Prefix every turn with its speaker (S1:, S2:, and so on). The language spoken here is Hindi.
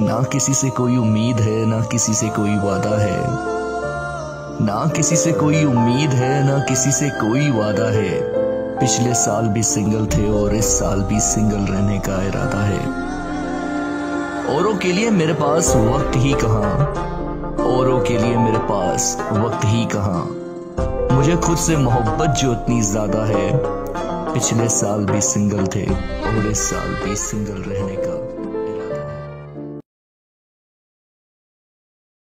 S1: ना किसी से कोई उम्मीद है, ना किसी से कोई वादा है। ना किसी से कोई उम्मीद है, ना किसी से कोई वादा है। पिछले साल भी सिंगल थे और इस साल भी सिंगल रहने का इरादा है। औरों के लिए मेरे पास वक्त ही कहाँ? औरों के लिए मेरे पास वक्त ही कहाँ? मुझे खुद से मोहब्बत जो इतनी ज़्यादा है, पिछले साल भी सिंगल थे और इस साल भी सिंगल रहने का